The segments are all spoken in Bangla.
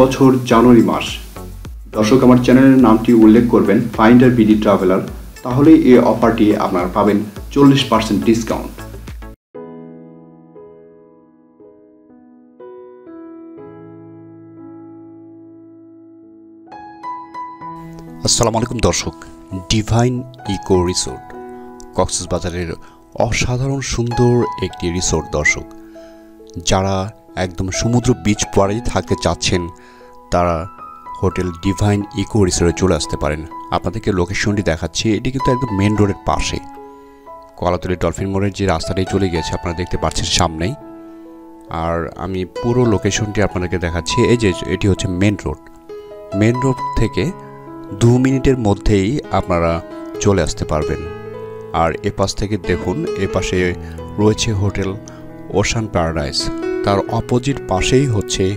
বছর জানুয়ারি মাস। দর্শক, আমার চ্যানেলের নামটি উল্লেখ করবেন ফাইন্ডার বিডি ট্রাভেলার তাহলে এই অফারটি আপনারা পাবেন চল্লিশ পার্সেন্ট ডিসকাউন্ট আসসালামু আলাইকুম দর্শক ডিভাইন ইকো রিসোর্ট কক্সবাজারের অসাধারণ সুন্দর একটি রিসোর্ট দর্শক। যারা একদম সমুদ্র বিচ পাড়েই থাকতে চাচ্ছেন তারা হোটেল ডিভাইন ইকো রিসোর্টে চলে আসতে পারেন। আপনাদেরকে লোকেশনটি দেখাচ্ছি। এটি কিন্তু একদম মেন রোডের পাশে। কলাতলি ডলফিন মোড়ের যে রাস্তাটাই চলে গেছে আপনারা দেখতে পাচ্ছেন সামনেই। আর আমি পুরো লোকেশনটি আপনাদেরকে দেখাচ্ছি। এই যে এটি হচ্ছে মেন রোড। মেন রোড থেকে দু মিনিটের মধ্যেই আপনারা চলে আসতে পারবেন। আর এ পাশ থেকে দেখুন এ পাশে রয়েছে হোটেল ওশান প্যারাডাইস। তার অপোজিট পাশেই হচ্ছে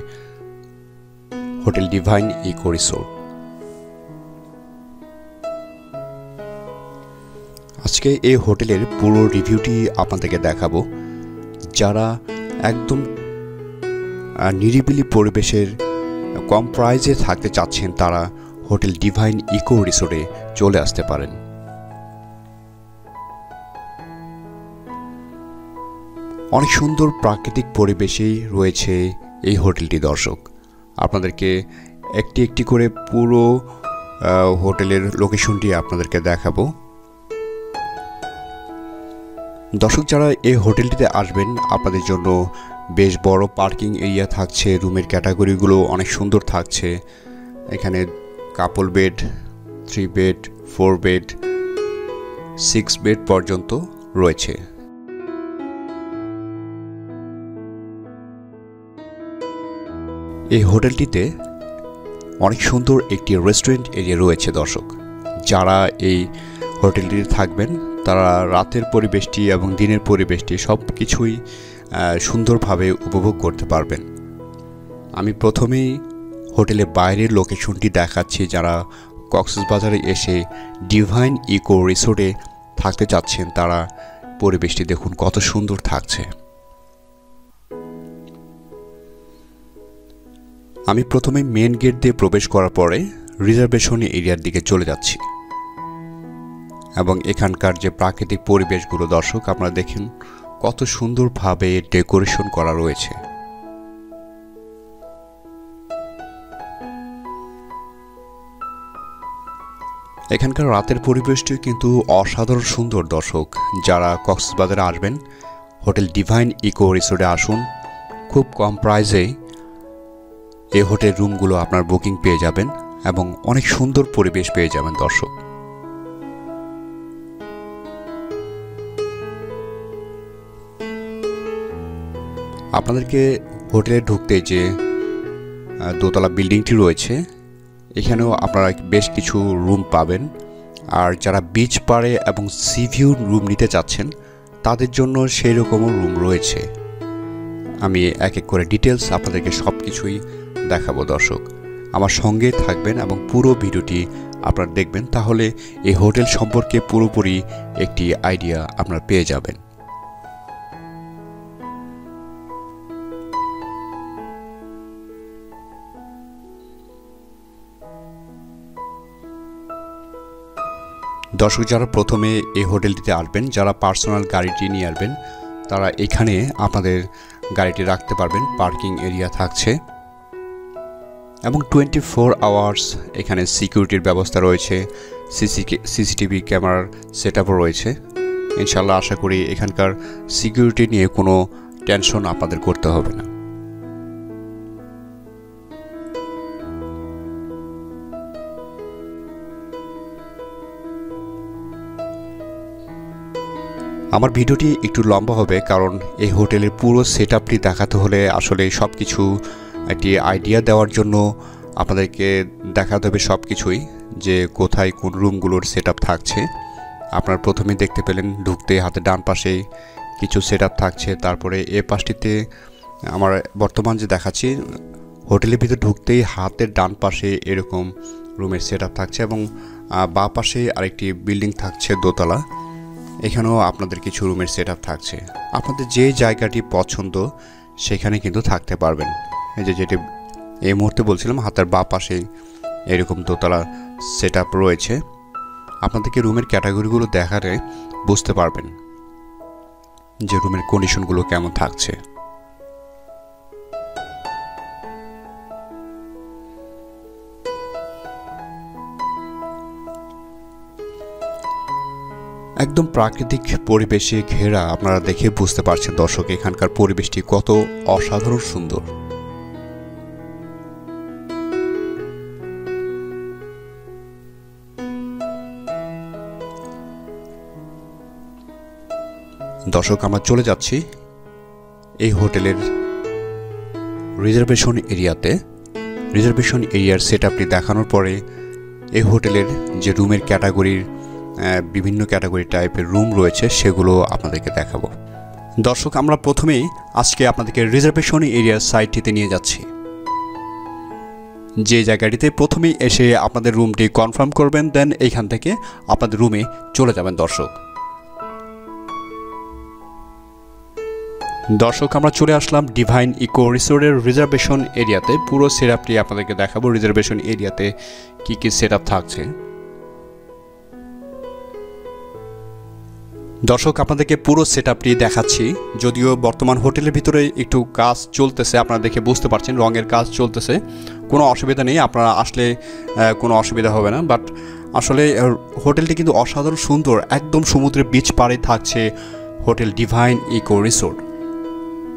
হোটেল ডিভাইন ইকো রিসোর্ট। আজকে এই হোটেলের পুরো রিভিউটি আপনাদেরকে দেখাবো। যারা একদম নিরিবিলি পরিবেশের, কম প্রাইজে থাকতে চাচ্ছেন, তারা হোটেল ডিভাইন ইকো রিসোর্টে চলে আসতে পারেন। অনেক সুন্দর প্রাকৃতিক পরিবেশেই রয়েছে এই হোটেলটি, দর্শক। আপনাদেরকে একটি একটি করে পুরো হোটেলের লোকেশনটি আপনাদেরকে দেখাবো। দর্শক যারা এই হোটেলটিতে আসবেন, আপনাদের জন্য বেশ বড় পার্কিং এরিয়া থাকছে, রুমের ক্যাটাগরিগুলো অনেক সুন্দর থাকছে। এখানে couple bed three bed four bed six bed পর্যন্ত রয়েছে। এই হোটেলটিতে অনেক সুন্দর একটি রেস্টুরেন্ট এরিয়া রয়েছে, দর্শক। যারা এই হোটেলটিতে থাকবেন, তারা রাতের পরিবেশটি এবং দিনের পরিবেশটি সব কিছুই সুন্দরভাবে উপভোগ করতে পারবেন। আমি প্রথমেই হোটেলের বাইরের লোকেশনটি দেখাচ্ছি, যারা কক্সবাজারে এসে ডিভাইন ইকো রিসোর্টে থাকতে চাচ্ছেন, তারা পরিবেশটি দেখুন কত সুন্দর থাকছে। আমি প্রথমে মেন গেট দিয়ে প্রবেশ করার পরে রিজার্ভেশন এরিয়ার দিকে চলে যাচ্ছি। এবং এখানকার যে প্রাকৃতিক পরিবেশগুলো, দর্শক, আপনারা দেখেন কত সুন্দরভাবে ডেকোরেশন করা রয়েছে। এখানকার রাতের পরিবেশটি কিন্তু অসাধারণ সুন্দর, দর্শক। যারা কক্সবাজারে আসবেন, হোটেল ডিভাইন ইকো রিসোর্টে আসুন। খুব কম প্রাইসে এই হোটেল রুমগুলো আপনার বুকিং পেয়ে যাবেন এবং অনেক সুন্দর পরিবেশ পেয়ে যাবেন দর্শক। আপনাদেরকে হোটেলে ঢুকতে যে দোতলা বিল্ডিংটি রয়েছে, এখানেও আপনারা বেশ কিছু রুম পাবেন। আর যারা বিচ পাড়ে এবং সি ভিউ রুম নিতে চাচ্ছেন, তাদের জন্য সেই রকমও রুম রয়েছে। আমি এক এক করে ডিটেলস আপনাদেরকে সব কিছুই দেখাবো দর্শক। আমার সঙ্গে থাকবেন এবং পুরো ভিডিওটি আপনারা দেখবেন, তাহলে এই হোটেল সম্পর্কে পুরোপুরি একটি আইডিয়া আপনারা পেয়ে যাবেন। দর্শক, যারা প্রথমে এই হোটেলটিতে আসবেন, যারা পার্সোনাল গাড়িটি নিয়ে আসবেন, তারা এখানে আপনাদের গাড়িটি রাখতে পারবেন, পার্কিং এরিয়া থাকছে। এবং টোয়েন্টি ফোর আওয়ার্স এখানে সিকিউরিটির ব্যবস্থা রয়েছে সিসি সিসিটিভি ক্যামেরার সেট রয়েছে। ইনশাল্লাহ আশা করি এখানকার সিকিউরিটি নিয়ে কোনো টেনশন আপনাদের করতে হবে না। আমার ভিডিওটি একটু লম্বা হবে, কারণ এই হোটেলের পুরো সেট আপটি দেখাতে হলে আসলে সব কিছু একটি আইডিয়া দেওয়ার জন্য আপনাদেরকে দেখাতে হবে সব কিছুই যে কোথায় কোন রুমগুলোর সেট থাকছে। আপনারা প্রথমে দেখতে পেলেন ঢুকতে হাতে ডান পাশে কিছু সেট থাকছে, তারপরে এ পাশটিতে আমার বর্তমান যে দেখাচ্ছি হোটেলের ভিতরে ঢুকতেই হাতের ডান পাশে এরকম রুমের সেট থাকছে এবং বাঁ পাশে আরেকটি বিল্ডিং থাকছে দোতলা। এখানেও আপনাদের কিছু রুমের সেট থাকছে। আপনাদের যে জায়গাটি পছন্দ, সেখানে কিন্তু থাকতে পারবেন। এই যে যেটি এই মুহূর্তে বলছিলাম, হাতের বা পাশে এরকম দোতলা সেট রয়েছে। আপনাদেরকে রুমের ক্যাটাগরিগুলো দেখালে বুঝতে পারবেন যে রুমের কন্ডিশনগুলো কেমন থাকছে? একদম প্রাকৃতিক পরিবেশে ঘেরা আপনারা দেখে বুঝতে পারছেন দর্শক, এখানকার পরিবেশটি কত অসাধারণ সুন্দর। দর্শক, আমরা চলে যাচ্ছি এই হোটেলের রিজার্ভেশন এরিয়াতে। রিজার্ভেশন এরিয়ার সেট আপটি দেখানোর পরে এই হোটেলের যে রুমের ক্যাটাগরির বিভিন্ন ক্যাটাগরি টাইপের রুম রয়েছে, সেগুলো আপনাদেরকে দেখাবো। দর্শক, আমরা প্রথমেই আজকে আপনাদেরকে রিজার্ভেশন এরিয়ার সাইটটিতে নিয়ে যাচ্ছি। যে জায়গাটিতে প্রথমেই এসে আপনাদের রুমটি কনফার্ম করবেন, দেন এইখান থেকে আপনাদের রুমে চলে যাবেন দর্শক। দর্শক, আমরা চলে আসলাম ডিভাইন ইকো রিসোর্টের রিজার্ভেশন এরিয়াতে। পুরো সেট আপটি আপনাদেরকে দেখাবো। রিজার্ভেশন এরিয়াতে কী কী সেট থাকছে। দর্শক, আপনাদেরকে পুরো সেট আপটি দেখাচ্ছি। যদিও বর্তমান হোটেলের ভিতরে একটু কাজ চলতেছে, আপনারা দেখে বুঝতে পারছেন, রঙের কাজ চলতেছে। কোনো অসুবিধা নেই, আপনারা আসলে কোনো অসুবিধা হবে না। বাট আসলে হোটেলটি কিন্তু অসাধারণ সুন্দর, একদম সমুদ্রের বিচ পাড়ে থাকছে হোটেল ডিভাইন ইকো রিসোর্ট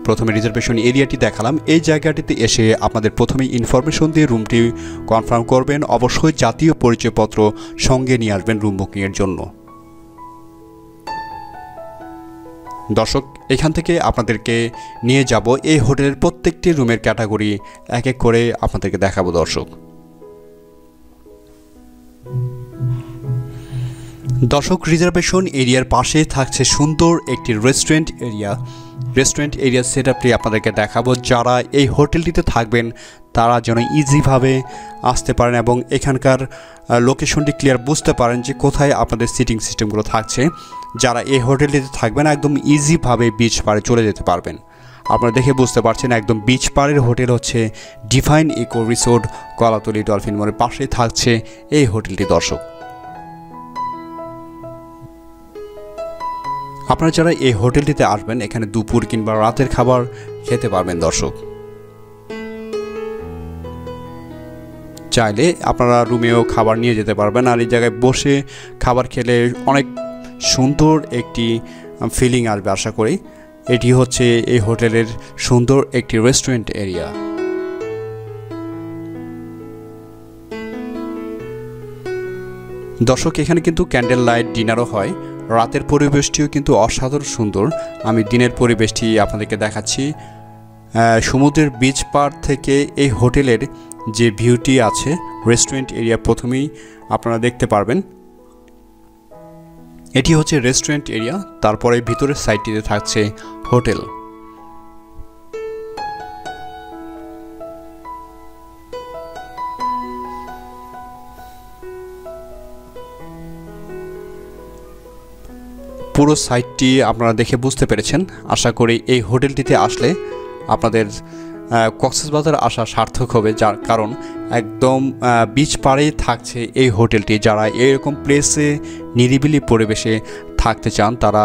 প্রথমে রিজার্ভেশন এরিয়াটি দেখালাম। এই জায়গাটিতে এসে আপনাদের প্রথমেই ইনফরমেশন দিয়ে রুমটি কনফার্ম করবেন। অবশ্যই জাতীয় পরিচয়পত্র সঙ্গে নিয়ে আসবেন রুম বুকিংয়ের জন্য। দর্শক, এখান থেকে আপনাদেরকে নিয়ে যাব। এই হোটেলের প্রত্যেকটি রুমের ক্যাটাগরি এক এক করে আপনাদেরকে দেখাবো দর্শক। দর্শক, রিজার্ভেশন এরিয়ার পাশে থাকছে সুন্দর একটি রেস্টুরেন্ট এরিয়া রেস্টুরেন্ট এরিয়া সেট আপটি আপনাদেরকে দেখাবো। যারা এই হোটেলটিতে থাকবেন, তারা যেন ইজিভাবে আসতে পারেন এবং এখানকার লোকেশনটি ক্লিয়ার বুঝতে পারেন যে কোথায় আপনাদের সিটিং সিস্টেমগুলো থাকছে। যারা এই হোটেলটিতে থাকবেন, একদম ইজিভাবে বিচ পাড়ে চলে যেতে পারবেন। আপনারা দেখে বুঝতে পারছেন, একদম বিচ পাড়ের হোটেল হচ্ছে divine eco resort Kolatoli dolphin মোড়ের পাশেই থাকছে এই হোটেলটি দর্শক। আপনারা যারা এই হোটেলটিতে আসবেন, এখানে দুপুর কিংবা রাতের খাবার খেতে পারবেন, দর্শক। চাইলে আপনারা রুমেও খাবার নিয়ে যেতে পারবেন আর এই জায়গায় বসে খাবার খেলে অনেক সুন্দর একটি ফিলিং আসবে, আশা করি। এটি হচ্ছে এই হোটেলের সুন্দর একটি রেস্টুরেন্ট এরিয়া দর্শক, এখানে কিন্তু ক্যান্ডেল লাইট ডিনারও হয়। রাতের পরিবেশটিও কিন্তু অসাধারণ সুন্দর। আমি দিনের পরিবেশটি আপনাদেরকে দেখাচ্ছি। সমুদ্রের বিচ পার থেকে এই হোটেলের যে ভিউটি আছে রেস্টুরেন্ট এরিয়া প্রথমেই আপনারা দেখতে পারবেন। এটি হচ্ছে রেস্টুরেন্ট এরিয়া তারপরে ভিতরের সাইডটিতে থাকছে হোটেল। পুরো সাইটটি আপনারা দেখে বুঝতে পেরেছেন। আশা করি এই হোটেলটিতে আসলে আপনাদের কক্সবাজার আসা সার্থক হবে, যার কারণ একদম বিচ পাড়েই থাকছে এই হোটেলটি। যারা এরকম প্লেসে নিরিবিলি পরিবেশে থাকতে চান, তারা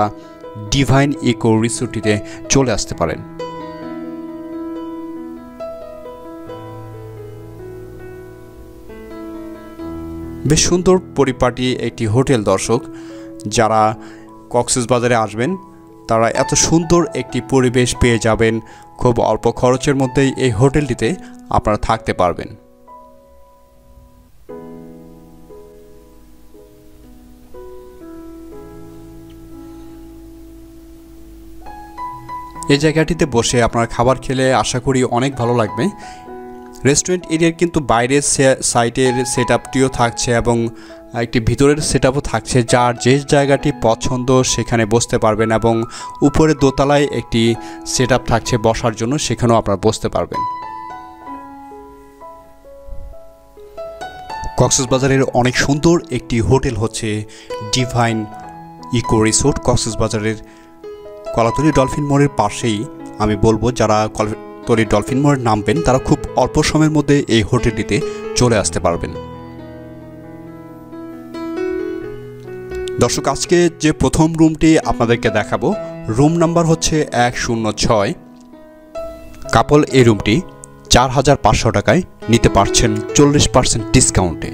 ডিভাইন ইকো রিসোর্টটিতে চলে আসতে পারেন। বেশ সুন্দর পরিপাটি একটি হোটেল দর্শক, যারা কক্সবাজারে আসবেন, তারা এত সুন্দর একটি পরিবেশ পেয়ে যাবেন, খুব অল্প খরচের মধ্যেই এই হোটেলটিতে আপনারা থাকতে পারবেন। এই জায়গাটিতে বসে আপনারা খাবার খেলে আশা করি অনেক ভালো লাগবে। রেস্টুরেন্ট এরিয়ার কিন্তু বাইরের সাইটের সেট আপটিও থাকছে এবং একটি ভিতরের সেট থাকছে যার যে জায়গাটি পছন্দ সেখানে বসতে পারবেন এবং উপরে দোতলায় একটি সেট থাকছে বসার জন্য, সেখানেও আপনারা বসতে পারবেন। কক্সবাজারের অনেক সুন্দর একটি হোটেল হচ্ছে ডিভাইন ইকো রিসোর্ট কক্সবাজারের কলাতলি ডলফিন মোড়ের পাশেই, আমি বলব যারা কলাতলি ডলফিন মোড়ে নামবেন, তারা খুব অল্প সময়ের মধ্যে এই হোটেলটিতে চলে আসতে পারবেন। দর্শক, আজকে যে প্রথম রুমটি আপনাদেরকে দেখাবো, রুম নাম্বার হচ্ছে এক শূন্য ছয়। কাপল, এই রুমটি চার হাজার পাঁচশো টাকায় নিতে পারছেন চল্লিশ পার্সেন্ট ডিসকাউন্টে।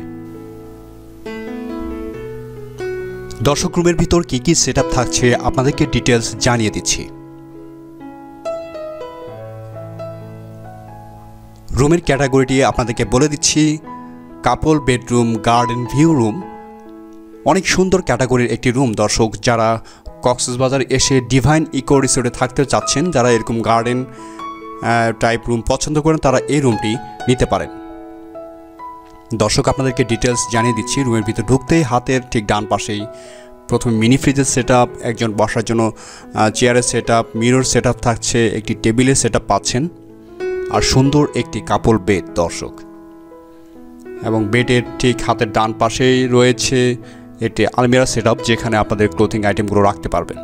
দর্শক, রুমের ভিতর কী কী সেট থাকছে আপনাদেরকে ডিটেলস জানিয়ে দিচ্ছি। রুমের ক্যাটাগরিটি আপনাদেরকে বলে দিচ্ছি, couple bedroom, garden view room অনেক সুন্দর ক্যাটাগরির একটি রুম, দর্শক, যারা কক্সবাজার এসে ডিভাইন ইকো রিসোর্টে থাকতে চাচ্ছেন, যারা এরকম গার্ডেন টাইপ রুম পছন্দ করেন, তারা এই রুমটি নিতে পারেন। দর্শক, আপনাদেরকে ডিটেলস জানিয়ে দিচ্ছি, রুমের ভিতরে ঢুকতেই হাতের ঠিক ডান পাশেই প্রথমে মিনি ফ্রিজের সেট একজন বসার জন্য চেয়ারের সেট আপ মিরর সেট থাকছে, একটি টেবিলের সেট পাচ্ছেন। আর সুন্দর একটি কাপড় বেড দর্শক। এবং বেডের ঠিক হাতের ডান পাশেই রয়েছে একটি আলমিরা সেট যেখানে আপনাদের ক্লোথিং আইটেমগুলো রাখতে পারবেন।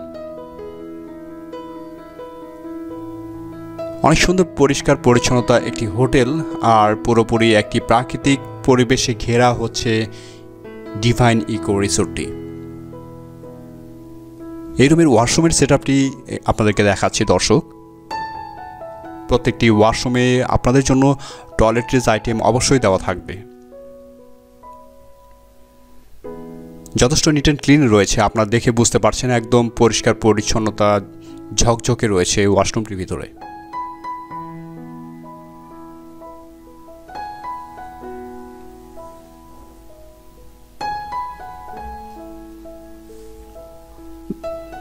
অনেক সুন্দর পরিষ্কার পরিচ্ছন্নতা একটি হোটেল, আর পুরোপুরি একটি প্রাকৃতিক পরিবেশে ঘেরা হচ্ছে ডিভাইন ইকো রিসোর্টটি এই রুমের ওয়াশরুমের সেট আপনাদেরকে দেখাচ্ছি, দর্শক। প্রত্যেকটি ওয়াশরুমে আপনাদের জন্য টয়লেট্রিজ আইটেম অবশ্যই দেওয়া থাকবে। যথেষ্ট নিট অ্যান্ড ক্লিন রয়েছে। আপনার দেখে বুঝতে পারছেন, একদম পরিষ্কার, পরিচ্ছন্নতা ঝকঝকে রয়েছে ওয়াশরুমটির ভিতরে।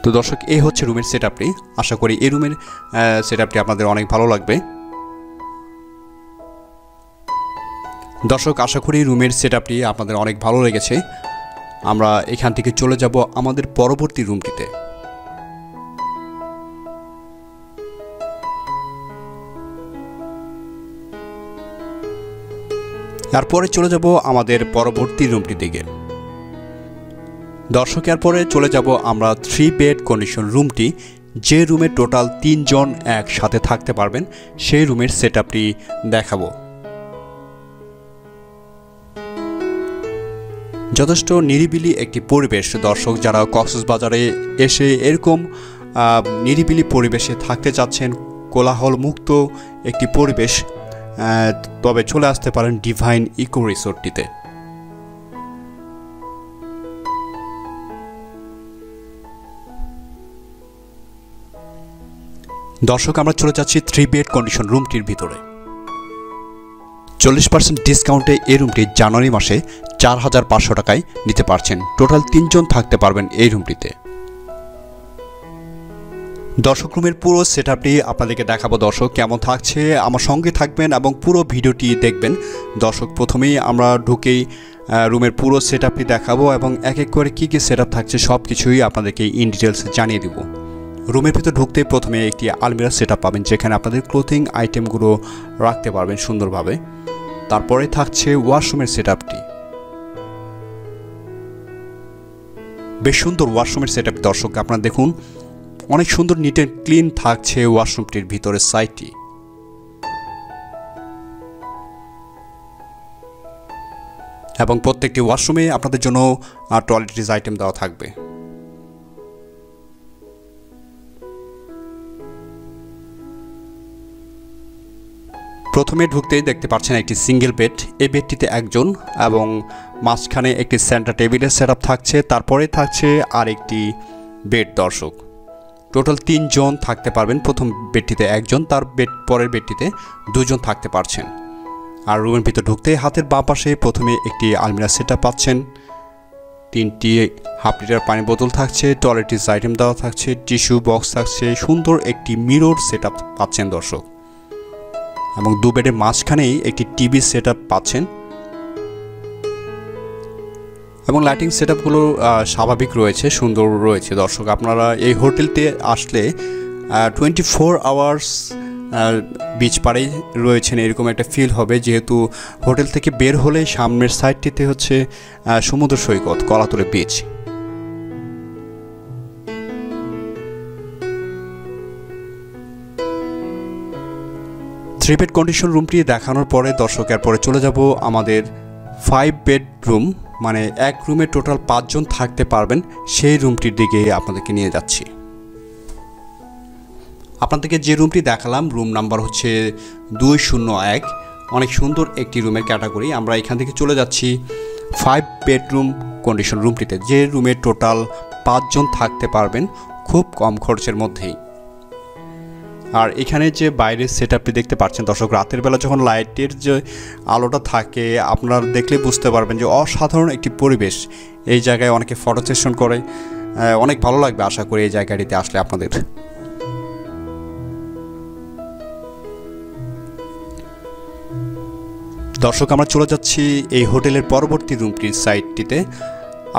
তো দর্শক এই হচ্ছে রুমের সেট আপটি আশা করি এই রুমের সেট আপটি আপনাদের অনেক ভালো লাগবে। দর্শক, আশা করি রুমের সেট আপটি আপনাদের অনেক ভালো লেগেছে। আমরা এখান থেকে চলে যাব আমাদের পরবর্তী রুমটিতে। তারপরে চলে যাব আমাদের পরবর্তী রুমটি দিকে। দর্শকের পরে চলে যাব আমরা থ্রি বেড কন্ডিশন রুমটি যে রুমে টোটাল তিনজন একসাথে থাকতে পারবেন, সেই রুমের সেট দেখাবো। যথেষ্ট নিরিবিলি একটি পরিবেশ। দর্শক যারা কক্সবাজারে এসে এরকম নিরিবিলি পরিবেশে থাকতে চাচ্ছেন কোলাহল মুক্ত একটি পরিবেশ তবে চলে আসতে পারেন ডিভাইন ইকো রিসোর্টটিতে দর্শক, আমরা চলে যাচ্ছি থ্রি বেড কন্ডিশন রুমটির ভিতরে। চল্লিশ পার্সেন্ট ডিসকাউন্টে এই রুমটি জানুয়ারি মাসে চার হাজার পাঁচশো টাকায় নিতে পারছেন। টোটাল তিনজন থাকতে পারবেন এই রুমটিতে। দর্শক রুমের পুরো সেট আপটি আপনাদেরকে দেখাবো। দর্শক, কেমন থাকছে? আমার সঙ্গে থাকবেন এবং পুরো ভিডিওটি দেখবেন। দর্শক, প্রথমেই আমরা ঢুকেই রুমের পুরো সেট আপটি দেখাবো এবং এক এক করে কী কী সেট থাকছে সব কিছুই আপনাদেরকে ইন ডিটেলস জানিয়ে দেবো। রুমের ভিতর ঢুকতে প্রথমে একটি আলমিরা সেট পাবেন, যেখানে আপনাদের ক্লোথিং আইটেমগুলো রাখতে পারবেন সুন্দরভাবে। তারপরে থাকছে ওয়াশরুমের সেট বেশ সুন্দর ওয়াশরুমের সেট আপ দর্শক, আপনারা দেখুন, অনেক সুন্দর নিট অ্যান্ড ক্লিন থাকছে ওয়াশরুমটির ভিতরের সাইটটি এবং প্রত্যেকটি ওয়াশরুমে আপনাদের জন্য টয়লেটরিজ আইটেম দেওয়া থাকবে। প্রথমে ঢুকতেই দেখতে পাচ্ছেন একটি সিঙ্গেল বেড। এই বেডটিতে একজন এবং মাঝখানে একটি সেন্টার টেবিলের সেট থাকছে, তারপরে থাকছে আর একটি বেড দর্শক। টোটাল তিনজন থাকতে পারবেন, প্রথম বেডটিতে একজন, তার বেড, পরের বেডটিতে দুজন থাকতে পারছেন। আর রুমের ভিতর ঢুকতে হাতের বাঁ পাশে প্রথমে একটি আলমিরা সেট পাচ্ছেন। তিনটি হাফ লিটার পানি বোতল থাকছে টয়লেটিস আইটেম দেওয়া থাকছে, টিস্যু বক্স থাকছে, সুন্দর একটি মিরর সেট পাচ্ছেন দর্শক। এবং দু বেডের মাঝখানেই একটি টিভি সেট পাচ্ছেন। এবং লাইটিং সেট আপগুলো স্বাভাবিক রয়েছে, সুন্দর রয়েছে। দর্শক, আপনারা এই হোটেলতে আসলে টোয়েন্টি ফোর আওয়ার্স বিচ পাড়েই রয়েছেন, এরকম একটা ফিল হবে। যেহেতু হোটেল থেকে বের হলে সামনের সাইডটিতে হচ্ছে সমুদ্র সৈকত, Kolatoli beach three bed condition রুমটি দেখানোর পরে দর্শকের পরে চলে যাব আমাদের ফাইভ বেডরুম মানে এক রুমে টোটাল পাঁচজন থাকতে পারবেন। সেই রুমটির দিকে আপনাদেরকে নিয়ে যাচ্ছি। আপনাদেরকে যে রুমটি দেখালাম রুম নাম্বার হচ্ছে দুই শূন্য এক। অনেক সুন্দর একটি রুমের ক্যাটাগরি আমরা এখান থেকে চলে যাচ্ছি ফাইভ বেডরুম কন্ডিশন রুমটিতে যে রুমে টোটাল পাঁচজন থাকতে পারবেন, খুব কম খরচের মধ্যেই। আর এখানে যে বাইরের সেট আপটি দেখতে পাচ্ছেন দর্শক, রাতের বেলা যখন লাইটের যে আলোটা থাকে, আপনারা দেখলে বুঝতে পারবেন যে অসাধারণ একটি পরিবেশ। এই জায়গায় অনেকে ফটো সেশন করে অনেক ভালো লাগবে আশা করি এই জায়গাটিতে আসলে আপনাদের। দর্শক, আমরা চলে যাচ্ছি এই হোটেলের পরবর্তী রুমটির সাইটটিতে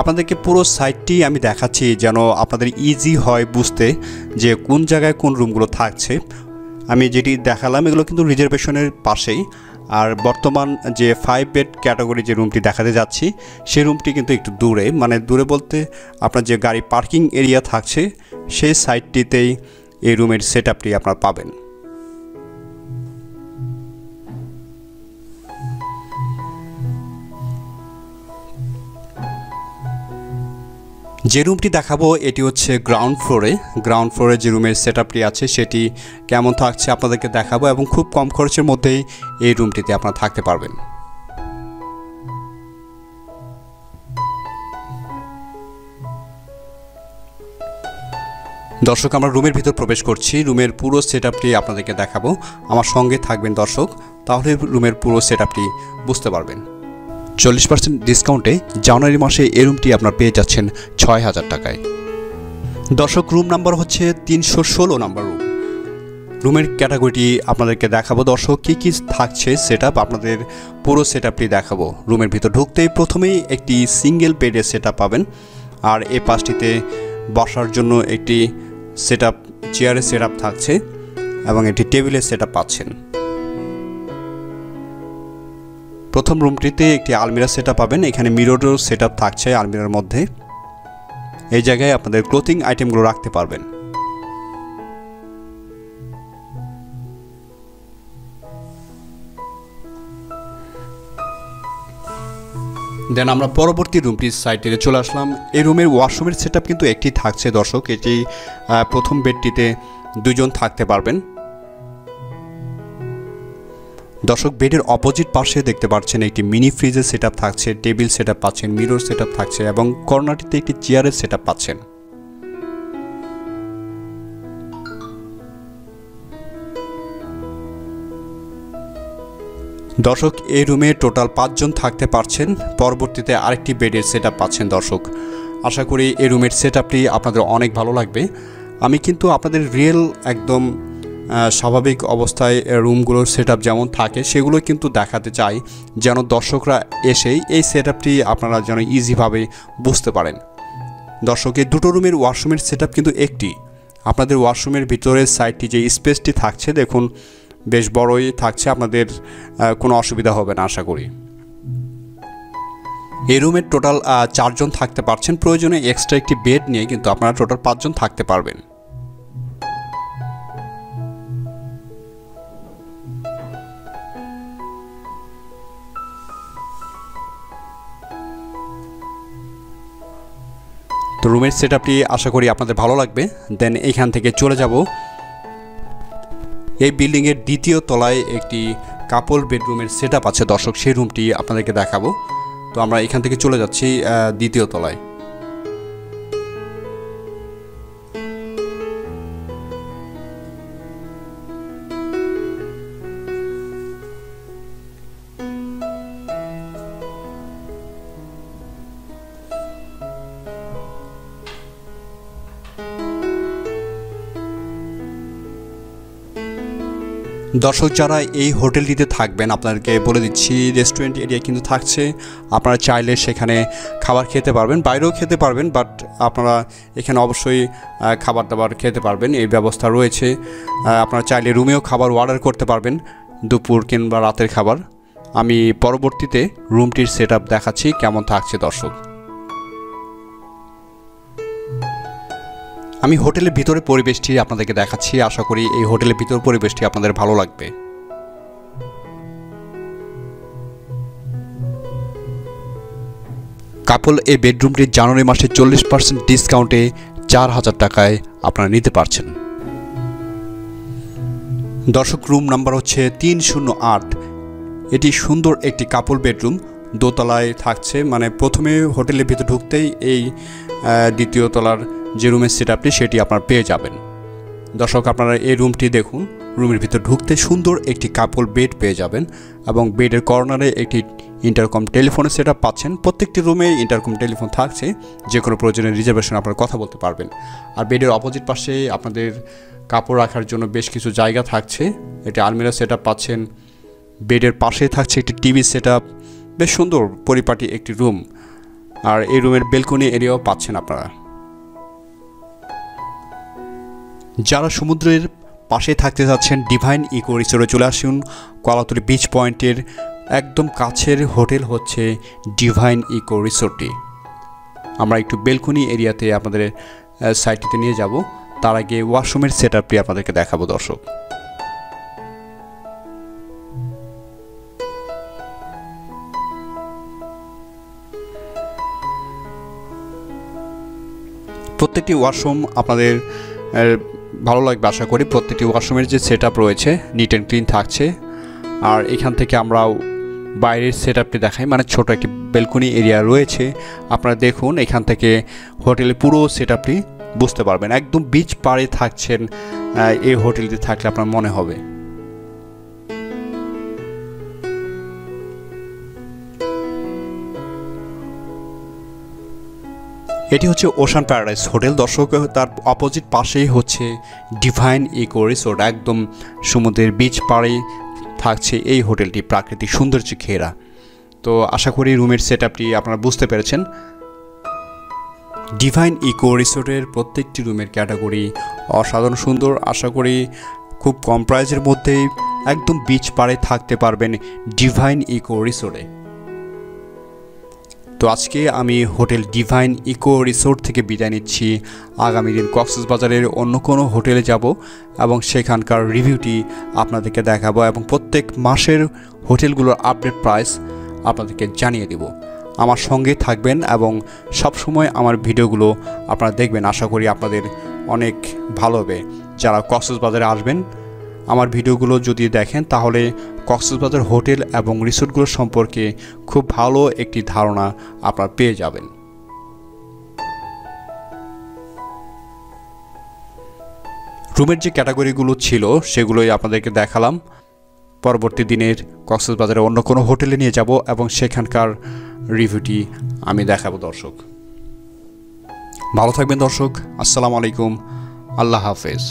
আপনাদেরকে পুরো সাইটটি আমি দেখাচ্ছি যেন আপনাদের ইজি হয় বুঝতে যে কোন জায়গায় কোন রুমগুলো থাকছে। আমি যেটি দেখালাম, এগুলো কিন্তু রিজার্ভেশনের পাশেই। আর বর্তমান যে ফাইভ বেড ক্যাটাগরি যে রুমটি দেখাতে যাচ্ছি, সেই রুমটি কিন্তু একটু দূরে। মানে দূরে বলতে আপনার যে গাড়ি পার্কিং এরিয়া থাকছে, সেই সাইটটিতেই এই রুমের সেট আপনার পাবেন। যে রুমটি দেখাবো, এটি হচ্ছে গ্রাউন্ড ফ্লোরে গ্রাউন্ড ফ্লোরে যে রুমের সেট আছে, সেটি কেমন থাকছে আপনাদেরকে দেখাবো এবং খুব কম খরচের মধ্যেই এই রুমটিতে আপনারা থাকতে পারবেন। দর্শক, আমরা রুমের ভিতর প্রবেশ করছি। রুমের পুরো সেট আপনাদেরকে দেখাবো। আমার সঙ্গে থাকবেন দর্শক। তাহলে রুমের পুরো সেট বুঝতে পারবেন। চল্লিশ পার্সেন্ট ডিসকাউন্টে জানুয়ারি মাসে এই রুমটি আপনার পেয়ে যাচ্ছেন ছয় হাজার টাকায়। দর্শক রুম নাম্বার হচ্ছে তিনশো ষোলো নাম্বার রুম রুমের ক্যাটাগরিটি আপনাদেরকে দেখাবো। দর্শক, কী কী থাকছে সেট আপনাদের পুরো সেট দেখাবো। রুমের ভিতর ঢুকতেই প্রথমেই একটি সিঙ্গেল বেডের সেট পাবেন। আর এ পাশটিতে বসার জন্য একটি সেট চেয়ারের সেট থাকছে এবং একটি টেবিলের সেট পাচ্ছেন। প্রথম রুমটিতে একটি আলমিরা সেট পাবেন। এখানে মিররও সেট থাকছে আলমিরার মধ্যে। এই জায়গায় আপনাদের ক্লোথিং আইটেমগুলো রাখতে পারবেন। দেন আমরা পরবর্তী রুমটির সাইডে চলে আসলাম। এই রুমের ওয়াশরুমের সেট কিন্তু একটি থাকছে দর্শক। এটি প্রথম বেডটিতে দুজন থাকতে পারবেন। দর্শক, বেডের অপোজিট পাশে দেখতে পাচ্ছেন একটি মিনি ফ্রিজের সেট থাকছে, টেবিল সেট পাচ্ছেন, মিরর সেট থাকছে এবং কর্নারটিতে একটি চেয়ারের সেট পাচ্ছেন। দর্শক, এই রুমে টোটাল পাঁচজন থাকতে পারছেন, পরবর্তীতে আরেকটি বেডের সেট পাচ্ছেন দর্শক। আশা করি এই রুমের সেট আপনাদের অনেক ভালো লাগবে। আমি কিন্তু আপনাদের রিয়েল, একদম স্বাভাবিক অবস্থায় রুমগুলোর সেট যেমন থাকে, সেগুলো কিন্তু দেখাতে চাই, যেন দর্শকরা এসেই এই সেট আপনারা যেন ইজিভাবে বুঝতে পারেন। দর্শকের দুটো রুমের ওয়াশরুমের সেট কিন্তু একটি। আপনাদের ওয়াশরুমের ভিতরের সাইডটি যে স্পেসটি থাকছে, দেখুন, বেশ বড়ই থাকছে, আপনাদের কোনো অসুবিধা হবে না, আশা করি। এই রুমের টোটাল চারজন থাকতে পারছেন। প্রয়োজনে এক্সট্রা একটি বেড নিয়ে কিন্তু আপনারা টোটাল পাঁচজন থাকতে পারবেন। তো রুমের সেট আপটি আশা করি আপনাদের ভালো লাগবে। দেন এইখান থেকে চলে যাব। এই বিল্ডিংয়ের দ্বিতীয় তলায় একটি কাপল বেডরুমের সেট আছে। দর্শক, সেই রুমটি আপনাদেরকে দেখাবো। তো আমরা এখান থেকে চলে যাচ্ছি দ্বিতীয় তলায়। দর্শক যারা এই হোটেলটিতে থাকবেন, আপনাদেরকে বলে দিচ্ছি রেস্টুরেন্ট এরিয়া কিন্তু থাকছে। আপনারা চাইলে সেখানে খাবার খেতে পারবেন, বাইরেও খেতে পারবেন বাট আপনারা এখানে অবশ্যই খাবার দাবার খেতে পারবেন, এই ব্যবস্থা রয়েছে। আপনারা চাইলে রুমেও খাবার অর্ডার করতে পারবেন, দুপুর কিংবা রাতের খাবার। আমি পরবর্তীতে রুমটির সেট দেখাচ্ছি, কেমন থাকছে দর্শক। আমি হোটেলের ভিতরে পরিবেশটি আপনাদেরকে দেখাচ্ছি। আশা করি এই হোটেলের ভিতর পরিবেশটি আপনাদের ভালো লাগবে। কাপল এই বেডরুমটি জানুয়ারি মাসে চল্লিশ পার্সেন্ট ডিসকাউন্টে চার হাজার টাকায় আপনারা নিতে পারছেন। দর্শক, রুম নাম্বার হচ্ছে তিন শূন্য আট। এটি সুন্দর একটি কাপল বেডরুম। দোতলায় থাকছে। মানে প্রথমে হোটেলের ভিতরে ঢুকতেই এই দ্বিতীয় তলার যে রুমের সেট আপটি সেটি আপনারা পেয়ে যাবেন। দর্শক, আপনারা এই রুমটি দেখুন। রুমের ভিতর ঢুকতে সুন্দর একটি কাপল বেড পেয়ে যাবেন এবং বেডের কর্নারে একটি ইন্টারকম টেলিফোনের সেট পাচ্ছেন। প্রত্যেকটি রুমে ইন্টারকম টেলিফোন থাকছে। যে কোনো প্রয়োজনে রিজার্ভেশন আপনারা কথা বলতে পারবেন। আর বেডের অপোজিট পাশে আপনাদের কাপড় রাখার জন্য বেশ কিছু জায়গা থাকছে। এটি আলমিরা সেট পাচ্ছেন। বেডের পাশে থাকছে একটি টিভি সেট বেশ সুন্দর, পরিপাটি একটি রুম আর এই রুমের বেলকনি এরিয়াও পাচ্ছেন আপনারা। যারা সমুদ্রের পাশে থাকতে যাচ্ছেন ডিভাইন ইকো রিসোর্টে চলে আসুন। কলাতুলি বিচ পয়েন্টের একদম কাছের হোটেল হচ্ছে ডিভাইন ইকো রিসোর্টটি আমরা একটু বেলকনি এরিয়াতে আপনাদের সাইটটিতে নিয়ে যাব। তার আগে ওয়াশরুমের সেট আপটি আপনাদেরকে দেখাবো, দর্শক। প্রত্যেকটি ওয়াশরুম আপনাদের ভালো লাগবে আশা করি। প্রত্যেকটি ওয়াশরুমের যে সেট রয়েছে নিট অ্যান্ড ক্লিন থাকছে। আর এখান থেকে আমরাও বাইরের সেট আপটি দেখাই। মানে ছোট একটি বেলকনি এরিয়া রয়েছে। আপনারা দেখুন, এখান থেকে হোটেলের পুরো সেট বুঝতে পারবেন। একদম বিচ পাড়ে থাকছেন এই হোটেলটি থাকলে আপনার মনে হবে। এটি হচ্ছে ওশান প্যারাডাইস হোটেল। দর্শক, তার অপোজিট পাশেই হচ্ছে ডিভাইন ইকো রিসোর্ট একদম সমুদ্রের বিচ পাড়ে থাকছে এই হোটেলটি, প্রাকৃতিক সৌন্দর্যে ঘেরা। তো আশা করি রুমের সেট আপটি আপনারা বুঝতে পেরেছেন। ডিভাইন ইকো রিসোর্টের প্রত্যেকটি রুমের ক্যাটাগরি অসাধারণ সুন্দর। আশা করি খুব কম প্রাইজের মধ্যেই একদম বিচ পাড়ে থাকতে পারবেন ডিভাইন ইকো রিসোর্টে তো আজকে আমি হোটেল ডিভাইন ইকো রিসোর্ট থেকে বিদায় নিচ্ছি। আগামী দিন কক্সবাজারের অন্য কোনো হোটেলে যাব এবং সেখানকার রিভিউটি আপনাদেরকে দেখাবো এবং প্রত্যেক মাসের হোটেলগুলোর আপডেট প্রাইস আপনাদেরকে জানিয়ে দেব। আমার সঙ্গে থাকবেন এবং সবসময় আমার ভিডিওগুলো আপনারা দেখবেন। আশা করি আপনাদের অনেক ভালো হবে। যারা কক্সবাজারে আসবেন আমার ভিডিওগুলো যদি দেখেন, তাহলে কক্সবাজার হোটেল এবং রিসোর্টগুলো সম্পর্কে খুব ভালো একটি ধারণা আপনারা পেয়ে যাবেন। রুমের যে ক্যাটাগরিগুলো ছিল, সেগুলোই আপনাদেরকে দেখালাম। পরবর্তী দিনের কক্সবাজারে অন্য কোনো হোটেলে নিয়ে যাব এবং সেখানকার রিভিউটি আমি দেখাবো, দর্শক। ভালো থাকবেন, দর্শক। আসসালামু আলাইকুম। আল্লাহ হাফেজ।